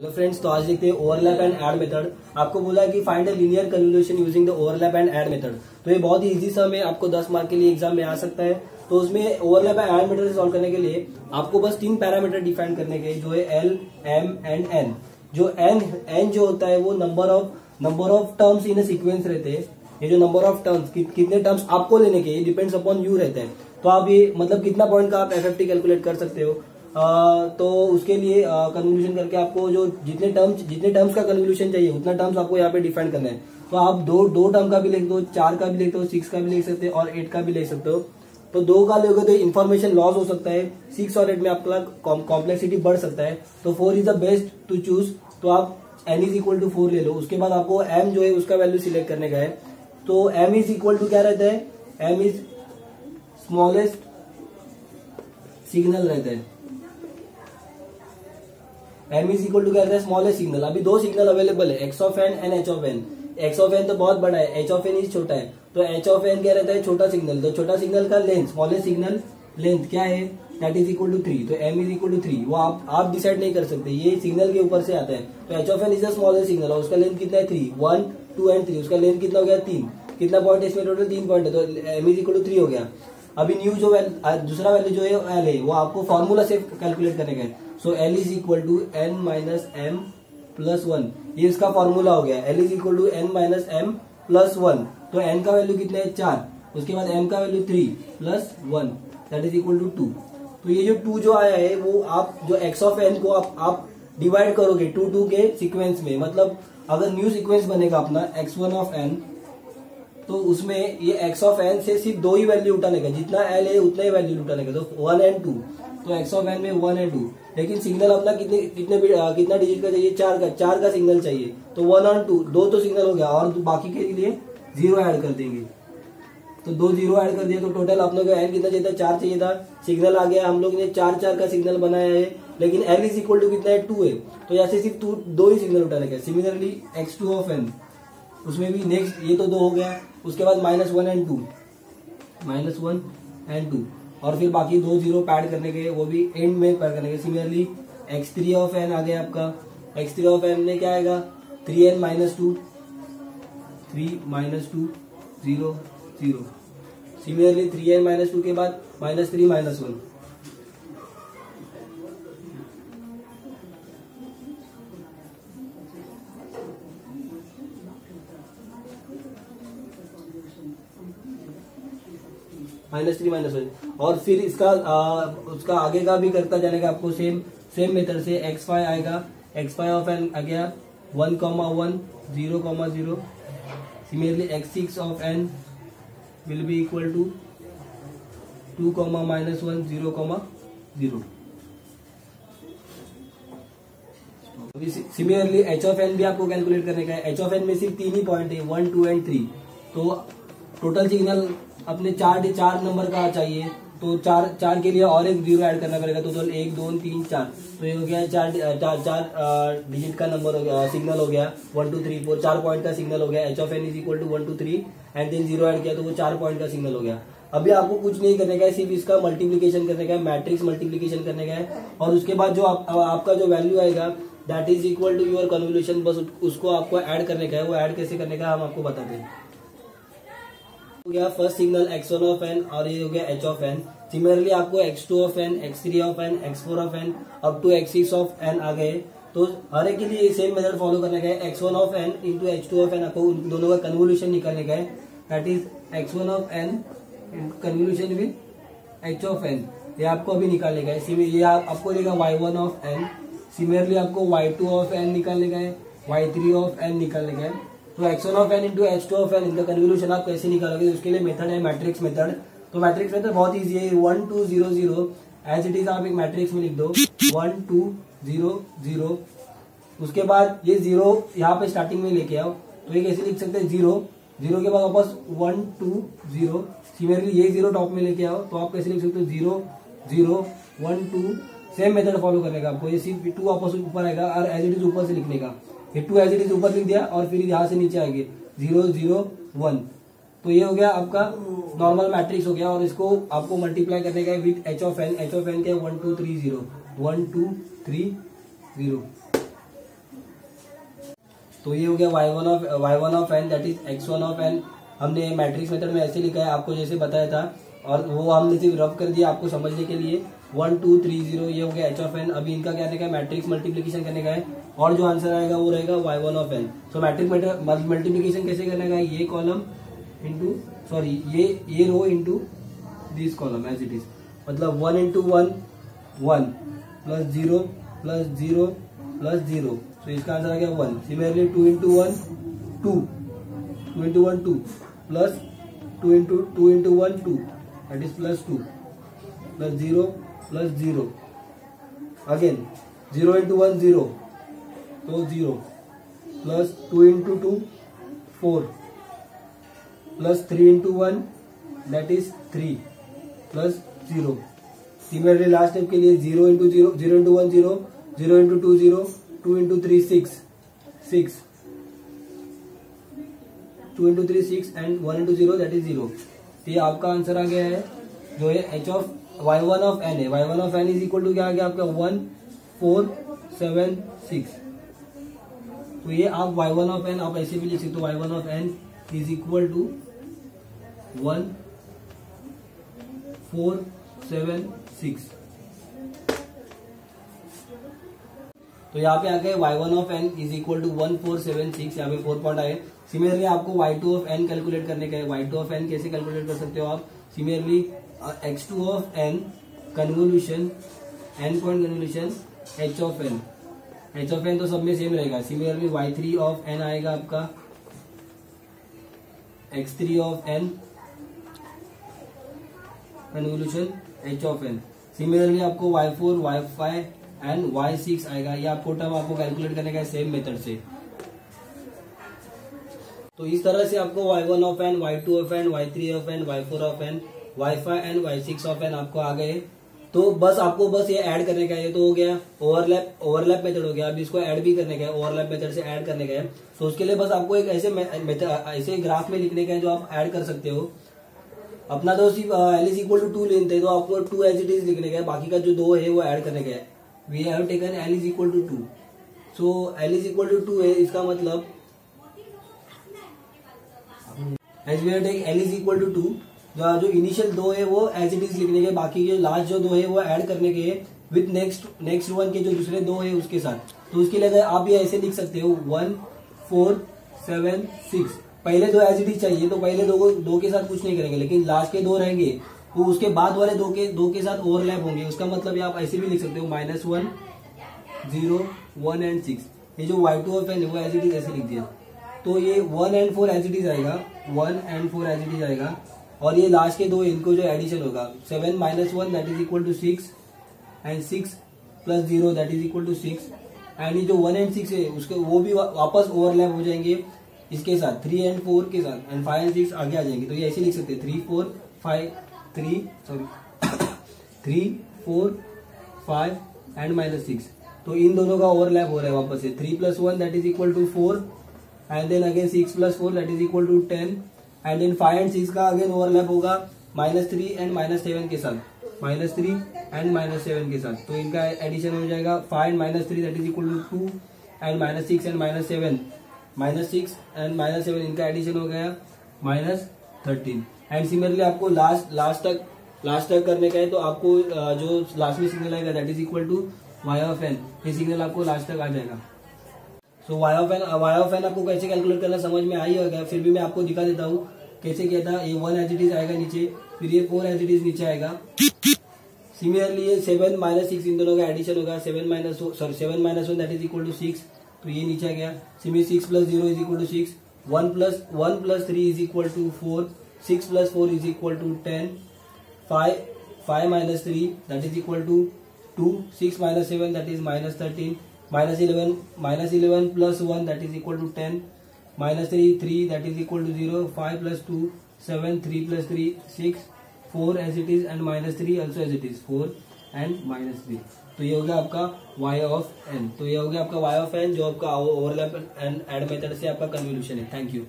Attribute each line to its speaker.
Speaker 1: Hello friends तो आज देखते हैं ओवरलैप एंड ऐड मेथड आपको बोला है कि find a linear convolution using the overlap and add method तो ये बहुत ही इजी सम है, आपको 10 मार्क के लिए एग्ज़ाम में आ सकता है। तो उसमें overlap and add method solve करने के लिए आपको बस तीन पैरामीटर डिफाइन करने के जो है एल एम एंड एन जो एन एन जो होता है, वो number of number of terms in sequence रहते हैं। ये जो नंबर ऑफ़ टर्म्स कितने टर्म्स आपको लेने के डिपेंड्स अपॉन यू रहते हैं। तो आप ये मतलब कितना पॉइंट का आप एफ़ कैलकुलेट कर सकते हो तो उसके लिए कन्वल्यूशन करके आपको जो जितने टर्म्स जितने टर्म्स का कन्वल्यूशन चाहिए, उतना टर्म्स आपको यहाँ पे डिफाइन करना है। तो आप दो दो टर्म का भी लिख दो, चार का भी लिख दो सिक्स का भी लिख सकते हो और एट का भी लिख सकते हो। तो दो का लोगे तो इन्फॉर्मेशन लॉस हो सकता है। सिक्स और एट में आपका कॉम्प्लेक्सिटी बढ़ सकता है। तो four is the best to choose तो आप N is equal to four ले लो। उसके बाद आपको एम जो है, उसका वैल्यू सिलेक्ट करने का है। तो एम इज़ इक्वल टू क्या रहता है? एम इज़ स्मॉलेस्ट सिग्नल रहता है। एम इज़ इक्वल टू क्या है? स्मॉलेस्ट सिग्नल अभी दो सिग्नल अवेलेबल है X of N and H of N X of N तो बहुत बड़ा है एच ऑफ़ एन इज़ छोटा है। तो एच ऑफ़ एन क्या रहता है? छोटा सिग्नल तो छोटा सिग्नल का लेंथ स्मॉलेस्ट सिग्नल लेंथ क्या है? That is equal to three तो M is equal to three वो आप आप डिसाइड नहीं कर सकते। ये सिग्नल के ऊपर से आता है। तो H of N is the smallest signal और उसका लेंथ कितना है? Three one two and three उसका लेंथ कितना हो गया? तीन। कितना पॉइंट है इसमें टोटल तीन पॉइंट है। तो M is equal to three हो गया। अभी न्यू जो दूसरा वैल्यू जो है एल है, वो आपको फॉर्मूला से कैलकुलेट करने का है। So L is equal to N minus M plus one ये इसका फॉर्मूला हो गया। L is equal to N minus M plus one तो एन का वैल्यू कितना है? चार। उसके बाद एम का value three plus one that is equal to two तो ये जो टू जो आया है, वो आप जो एक्स ऑफ़ एन को आप आप डिवाइड करोगे टू टू के सीक्वेंस में। मतलब अगर न्यू सीक्वेंस बनेगा अपना एक्स वन ऑफ़ एन तो उसमें ये एक्स ऑफ़ एन से सिर्फ़ दो ही वैल्यू उठाने का। जितना एल है, उतना ही वैल्यू उठाने का। तो वन एंड टू तो एक्स ऑफ़ एन में वन एंड टू लेकिन सिग्नल अपना कितने कितने कितना डिजिट का चाहिए? चार का चार का सिग्नल चाहिए। तो वन और टू दो तो सिग्नल हो गया, और बाकी के लिए ज़ीरो ऐड कर देंगे। तो दो ज़ीरो ऐड कर दिया तो टोटल आप लोग एन कितना चाहिए था? चार चाहिए था। सिग्नल आ गया, हम लोग ने चार चार का सिग्नल बनाया है, लेकिन एल इज़ इक्वल टू कितना है? टू है। तो ऐसे सिर्फ़ टू दो ही सिग्नल उठाने का similarly X two of N उसमें भी नेक्स्ट ये तो दो हो गया, उसके बाद minus one and two minus one and two और फिर बाकी दो ज़ीरो पैड करने के, वो भी एंड में पैड करने के। Similarly X three of N आ गया आपका। एक्स थ्री ऑफ़ एन में क्या आएगा? Three N minus two three minus two zero zero similarly three N minus two के बाद minus three minus one minus three minus one. और फिर इसका आ, उसका आगे का भी करता का आपको सेम सेम मेथड से एक्स फाइव आएगा। एक्स फाइव ऑफ़ एन आ गया। One comma one zero comma zero. Similarly X six of N will be equal to two comma minus one zero comma zero. Similarly H of N भी आपको calculate करने का है। H of N में सिर्फ़ तीन ही पॉइंट है वन टू एंड थ्री तो टोटल सिग्नल अपने चार चार नंबर का चाहिए। तो चार चार के लिए और एक ज़ीरो ऐड करना पड़ेगा। तो, तो एक दो तीन चार। तो ये हो गया चार चार चार डिजिट का नंबर हो गया सिग्नल हो गया। वन टू थ्री फोर चार पॉइंट का सिग्नल हो गया। H of N is equal to one two three and then zero add किया तो वो चार पॉइंट का सिग्नल हो गया। अभी आपको कुछ नहीं करने का है सिर्फ़ इसका मल्टीप्लीकेशन करने का है मैट्रिक्स मल्टीप्लीकेशन करने का है। और उसके बाद जो आप, आपका जो वैल्यू आएगा that is equal to your convolution बस उसको आपको ऐड करने का है। वो ऐड कैसे करने का हम आपको बताते हैं। हो गया first signal X one of N और ये हो गया एच ऑफ़ एन सिमिलरली आपको X two of N X three of N X four of N up to X six of N आ गए। तो हर एक के लिए सेम मेथड फॉलो करने है X one of N into H two of N आपको दोनों का कन्वोल्यूशन निकालने है that is X one of N convolution with H of N ये आपको अभी निकालने है ये आप, आपको देगा Y one of N similarly आपको वाई टू ऑफ़ एन निकालने है वाई थ्री ऑफ़ एन निकालने है तो X one of N into H two of N इनका कन्वल्यूशन आप कैसे निकालोगे? उसके लिए मेथड है मैट्रिक्स मेथड तो मैट्रिक्स मेथड बहुत ईजी है one two zero zero as it is आप एक मैट्रिक्स में लिख दो. वन टू ज़ीरो ज़ीरो उसके बाद ये ज़ीरो यहाँ पे स्टार्टिंग में लेके आओ. तो ये कैसे लिख सकते हैं? ज़ीरो ज़ीरो के बाद वापस वन टू ज़ीरो सिमिलरली ये ज़ीरो टॉप में लेके आओ. तो आप कैसे लिख सकते हो? Zero zero one two same method follow करने का आपको. ये सिर्फ़ टू वापस ऊपर आएगा और एज इट इज़ ऊपर से लिखने का. ये टू एज इट इज़ ऊपर लिख दिया और फिर यहाँ से नीचे आएँगे। ज़ीरो ज़ीरो वन तो ये हो गया आपका नॉर्मल मैट्रिक्स हो गया और इसको आपको मल्टीप्लाई करने का with H of N H of N क्या one two three zero one two three zero तो ये हो गया Y one of Y one of N that is X one of N हमने मैट्रिक्स मेथड में ऐसे लिखा है, आपको जैसे बताया था। और वो हमने सिर्फ़ रफ कर दिया आपको समझने के लिए। वन, टू, थ्री, ज़ीरो, ये हो गया एच ऑफ़ एन अभी इनका क्या का है? मैट्रिक्स मल्टीप्लीकेशन करने का है। और जो आंसर आएगा वो रहेगा Y one of N so matrix multiplication कैसे करने का है? ये कॉलम इंटू सॉरी ये ये row into this column as it is मतलब one into one one plus zero plus zero plus zero तो इसका आंसर आ गया one similarly two into one two two into one two plus two into two into one two that is plus two plus zero plus zero again zero into one zero तो zero plus two into two four plus three into one that is three plus zero similarly last step के लिए zero into zero zero into one zero zero into two zero two into three six six two into three six and one into zero that is zero आपका answer आ गया है, जो है H of Y one of N है। Y one of N is equal to क्या आ गया आपका? वन फोर सेवन सिक्स तो ये आप वाई वन ऑफ़ एन आप ऐसे भी लिख सकते हो Y one of N is equal to one four seven six तो यहाँ पे आ गए Y one of N is equal to one four seven six यहाँ पे फोर पॉइंट आए। सिमिलरली आपको Y two of N calculate करने का है। वाई टू ऑफ़ एन कैसे कैलकुलेट कर सकते हो आप? Similarly X two of N convolution N point convolution H of N H of N तो सब में सेम रहेगा। Similarly Y three of N आएगा आपका। X three of N convolution H of N similarly आपको Y four Y five and Y six आएगा। ये आपको टर्म आपको कैलकुलेट करने का सेम मेथड से। तो इस तरह से आपको Y one of N Y two of N Y three of N Y four of N Y five and Y six of N आपको आ गए तो बस आपको बस ये ऐड करने का ये तो हो गया ओवरलैप ओवरलैप मेथड हो गया। अब इसको ऐड भी करने का है ओवरलैप मेथड से ऐड करने का है। तो उसके लिए बस आपको एक ऐसे ऐसे ग्राफ में लिखने का है जो आप ऐड कर सकते हो। अपना तो सिर्फ़ L is equal to two लेते हैं तो आपको टू एज इट इज़ लिखने का है। बाकी का जो दो है, वो ऐड करने का है। We have taken L is equal to two so L is equal to two है, इसका मतलब as we have take L is equal to two जो इनिशियल दो है वो एज इट इज़ लिखने के, बाकी के लास्ट जो दो है वो ऐड करने के विथ नेक्स्ट नेक्स्ट वन के जो दूसरे दो है उसके साथ। तो उसके लिए आप ये ऐसे लिख सकते हो वन फोर सेवन सिक्स पहले दो एच डी चाहिए तो पहले दो दो के साथ कुछ नहीं करेंगे, लेकिन लास्ट के दो रहेंगे तो उसके बाद वाले दो के दो के साथ ओवरलैप होंगे। उसका मतलब आप ऐसे भी लिख सकते हो minus one zero one and six ये जो वाई टू ऑफ़ एन वो एच डी ऐसे लिख दिया। तो ये one and four H D आएगा one and four H is आएगा। और ये लास्ट के दो इनको जो एडिशन होगा। Seven minus one that is equal to six and six plus zero that is equal to six and ये जो वन एंड सिक्स है, उसके वो भी वापस ओवरलैप हो जाएँगे इसके साथ। थ्री एंड फोर के साथ। एंड फाइव एंड सिक्स आगे आ जाएँगे। तो ये ऐसे लिख सकते हैं। Three four five three sorry three four five and minus six तो इन दोनों का ओवरलैप हो रहा है वापस से। Three plus one that is equal to four and then again six plus four that is equal to ten and in five and six का अगेन ओवरलैप होगा minus three and minus seven के साथ। Minus three and minus seven के साथ। तो इनका addition हो जाएगा five and minus three that is equal to two and minus six and minus seven minus six and minus seven इनका addition हो गया माइनस थर्टीन एंड सिमिलरली आपको लास्ट लास्ट तक लास्ट तक करने का है तो आपको जो लास्ट में सिग्नल आएगा that is equal to Y of N ये सिग्नल आपको लास्ट तक आ जाएगा। So Y of N Y of N आपको कैसे कैलकुलेट करना समझ में आई होगा? फिर भी मैं आपको दिखा देता हूँ कैसे किया था। ये वन एच इज़ आएगा नीचे, फिर ये फोर एच इज़ नीचे आएगा। सिमिलरली ये सेवन माइनस सिक्स इन दोनों का एडिशन होगा। Seven minus sorry seven minus one that is equal to six तो ये नीचे आ गया। Similarly six plus zero is equal to six one plus one plus three is equal to four six plus four is equal to ten five five minus three that is equal to two six minus seven that is minus thirteen minus eleven minus eleven plus one that is equal to ten minus three three that is equal to zero five plus two seven three plus three six four as it is and minus three also as it is four and minus three तो ये हो गया आपका Y of N तो ये हो गया आपका वाई ऑफ़ एन जो आपका ओवरलैप एंड एड मेथड से आपका कन्वल्यूशन है. Thank you